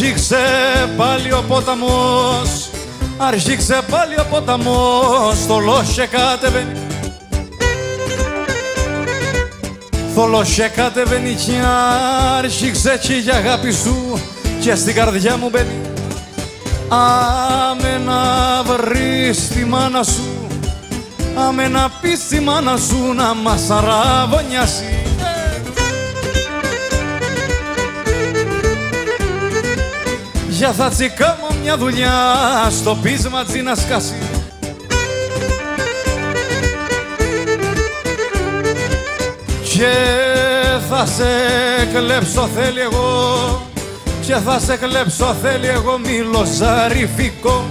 Άρχιξε πάλι ο ποταμός. Άρχιξε πάλι ο ποταμός. Θολός και κατεβαίνει. Θολός και κατεβαίνει κι άρχιξε κι η αγάπη σου και στην καρδιά μου μπαίνει. Άμε να βρεις τη μάνα σου. Άμε να πεις τη μάνα σου να μας αραβωνιάσει Για θα τσικάμω μια δουλειά στο πείσμα να σκάσει. Και θα σε κλέψω θέλει εγώ. Και θα σε κλέψω θέλει εγώ μήλο ζαριφικό.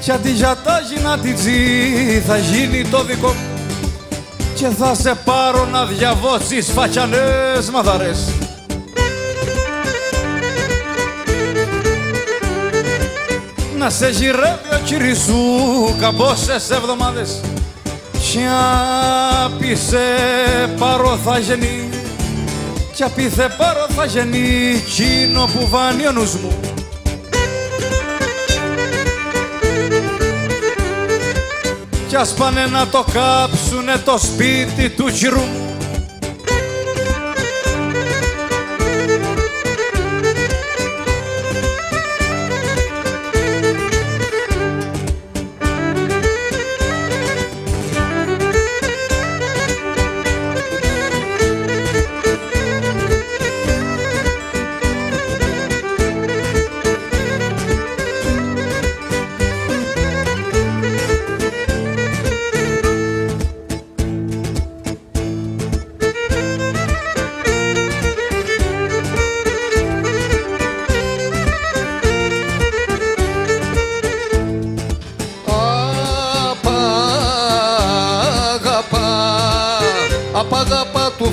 Γιατί για τα γυνατιτζή θα γίνει το δικό μου και θα σε πάρω να διαβώσεις φακιανές μαδαρές. Να σε γυρεύει ο κύρις σου καμπόσες εβδομάδες. Κι απ' σε πάρω θα γεννεί. Κι απ' θε πάρω θα γεννεί κοινό που βάνει ο νους μου κι ας πάνε να το κάψουνε το σπίτι του γυρού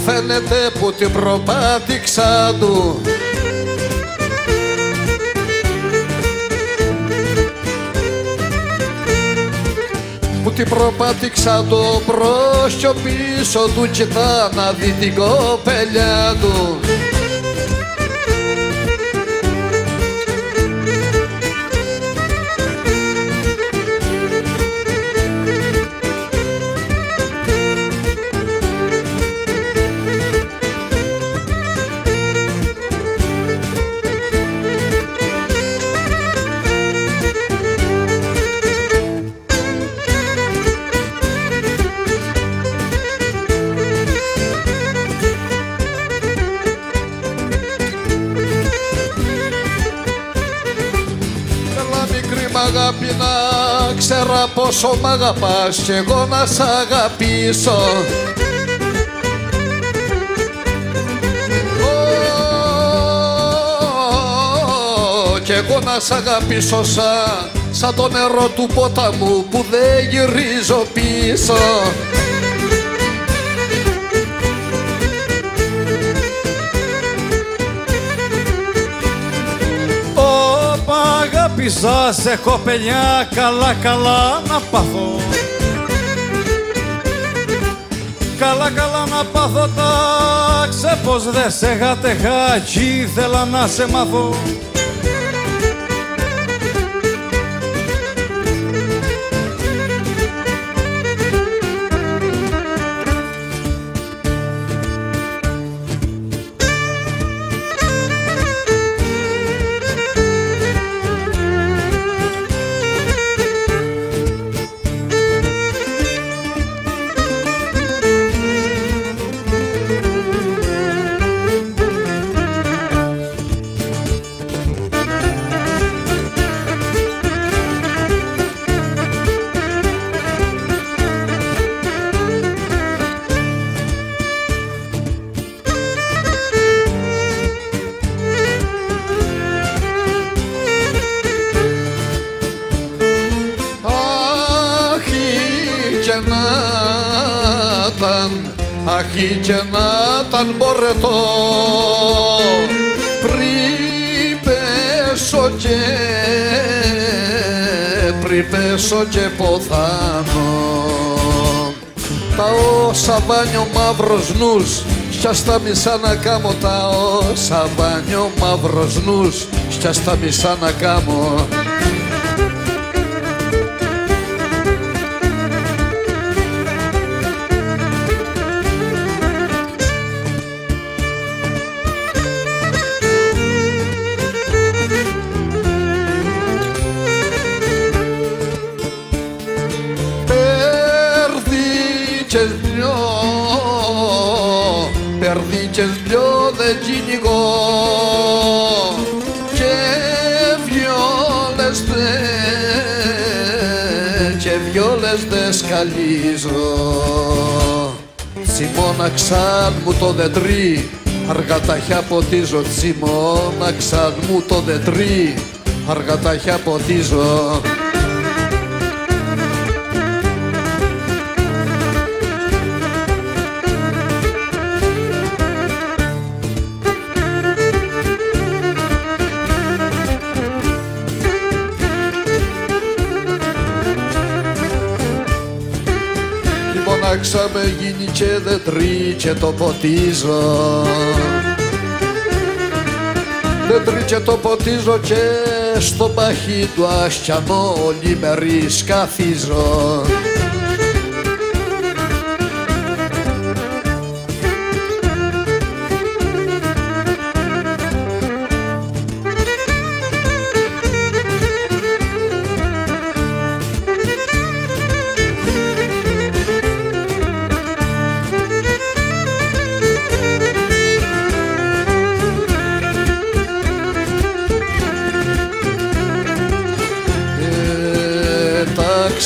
φαίνεται που την προπάτηξα του Που την προπάτηξα το μπρος και ο πίσω του κοιτά να δει την κοπελιά του αγάπη να ξέρα πόσο μ' αγαπάς κι εγώ να σ' αγαπήσω. Ω, Κι εγώ να σ' αγαπήσω σαν, σαν το νερό του ποταμού που δεν γυρίζω πίσω αγάπησα σε κοπελιά καλά καλά να πάθω. Καλά καλά να πάθω τάξε πως δε σε γατεχά κι ήθελα να σε μάθω ήταν, αχ, και να ήταν μπορετό. Πριν πέσω και πριν πέσω και ποθάνω. Τα όσα μπάνιο μαύρος νους Σιά στα μισά να κάμω. Τα όσα μπάνιο μαύρος νους Σιά στα μισά να κάμω Περδίκες δυο, περδίκες δυο δεν κυνηγώ και βιόλες δε, και βιόλες δε σκαλίζω Τσιμώναξαν μου το δεντρί, αργά ταχιά ποτίζω. Τσιμώναξαν μου το δεντρί, αργά ταχιά ποτίζω Μονάξα με γίνει και δεν τρί και το ποτίζω. Δεν τρί και το ποτίζω και στο παχύ του αστιανό όλη μερής σκαθίζω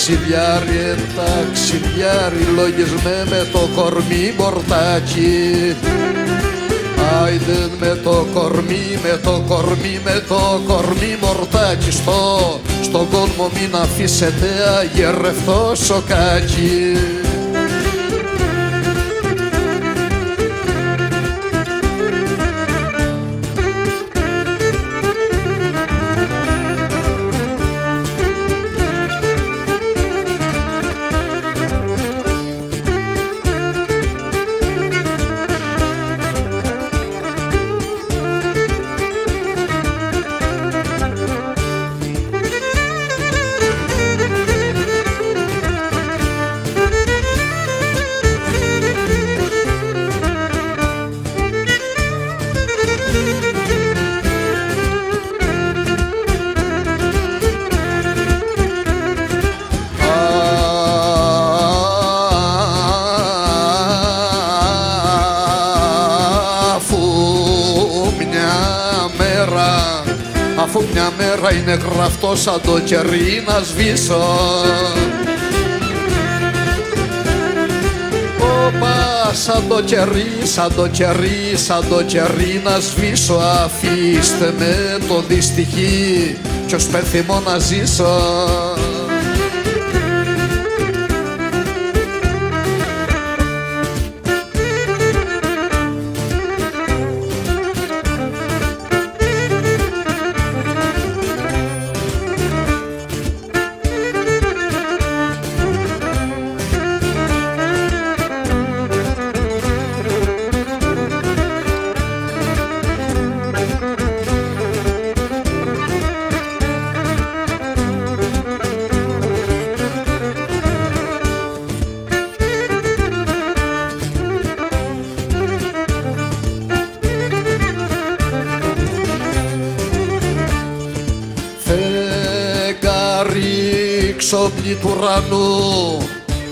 ταξιδιάρι, ε, ταξιδιάρι, λογισμέ με το κορμί μορτάκι. Άιντε με το κορμί, με το κορμί, με το κορμί μορτάκι στο, στον κόσμο μην αφήσετε αγερευτό σοκάκι. Είναι γραφτό σαν το κερί να σβήσω. Όπα σαν το κερί, σαν το κερί, σαν το κερί να σβήσω. Αφήστε με το δυστυχή κι ως πέθυμο να ζήσω Φεγγάρι ξόπλι του ουρανού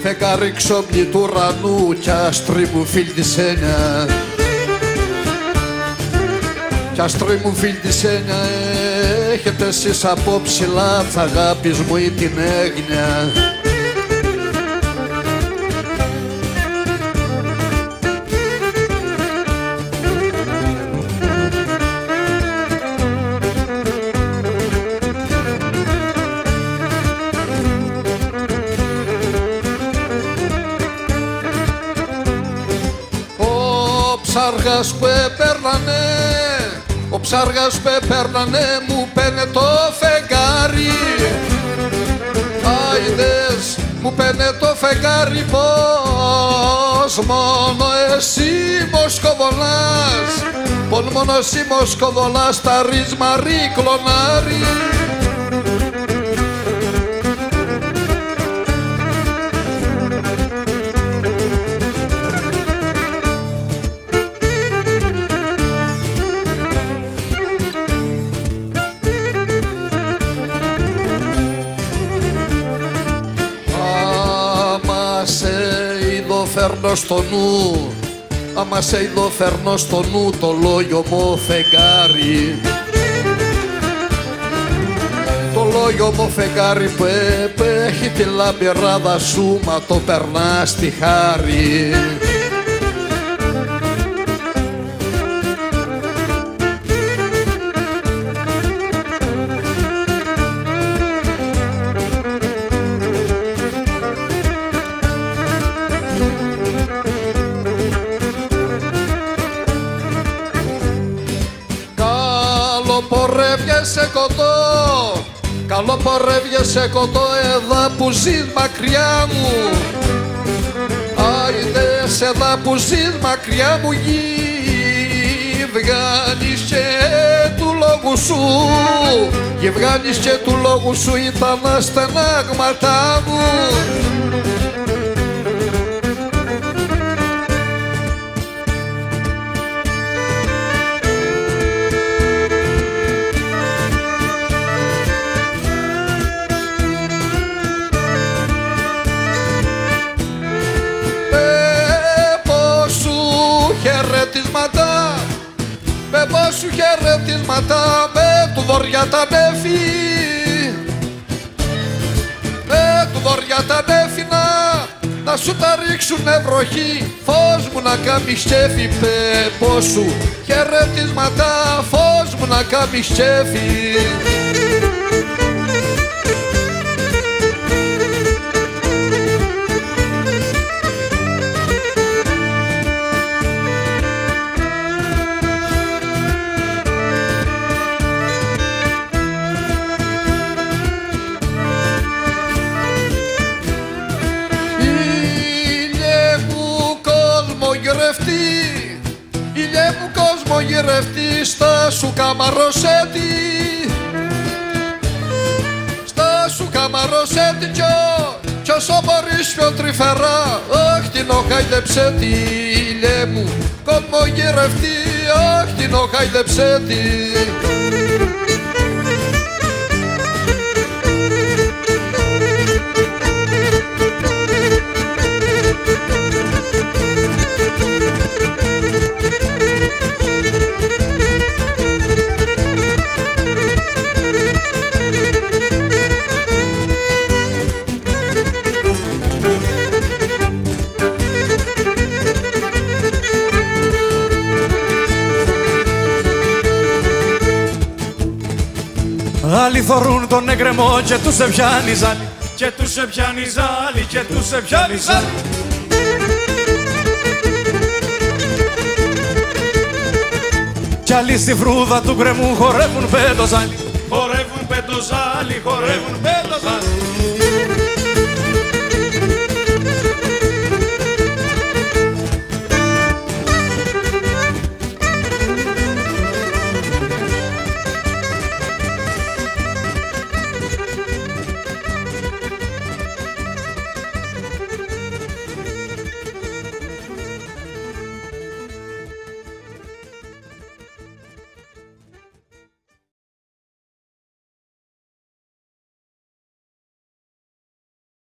Φεγγάρι ξόπλι του ουρανού κι άστρη μου φίλ της έννοιας. Κι άστρη μου φίλ της έννοιας έχετε εσείς από ψηλά τ' αγάπης μου ή την έγνοια ψάργας που έπαιρνανε Ο ψάργας που έπαιρνανε μου πένε το φεγγάρι. Άιδες μου πένε το φεγγάρι πως μόνο εσύ Μοσκοβολάς Πον μόνο εσύ Μοσκοβολάς τα ρισμαρί κλονάρι φέρνω στο νου. Άμα σε είδω φέρνω στο νου το λόγιο μου φεγγάρι. Το λόγιο μου φεγγάρι που έχει τη λαμπυράδα σου μα το περνάς στη χάρη Καλοπορεύγεσαι κοντό Καλοπορεύγεσαι κοντό εδώ που ζεις μακριά μου. Άιδες εδώ που ζεις μακριά μου γη. Βγάλεις και του λόγου σου. Γη βγάλεις και του λόγου σου ήταν στενάγματα μου σου χαιρετίσματα με του βοριά τα νέφη Με του βοριά τα νέφη να, να σου τα ρίξουνε βροχή. Φως μου να κάνεις κέφι Πέπω σου χαιρετίσματα Φως μου να κάνεις κέφι κόσμο γυρευτή Στα σου καμαροσέτη. Στα σου καμαροσέτη κι, ο- κι όσο μπορείς πιο τρυφερά. Αχ την οχάιδεψε τη ήλιε μου. Κόσμο γυρευτή Αχ την οχάιδεψε τη Άλλοι θωρούν τον εγκρεμό και τους σε πιάνει ζάλι. Και τους σε πιάνει ζάλι και τους σε πιάνει ζάλι. Κι άλλοι στη φρούδα του γκρεμού χορεύουν πέντο ζάλι. Χορεύουν πέντο ζάλι, χορεύουν πέντο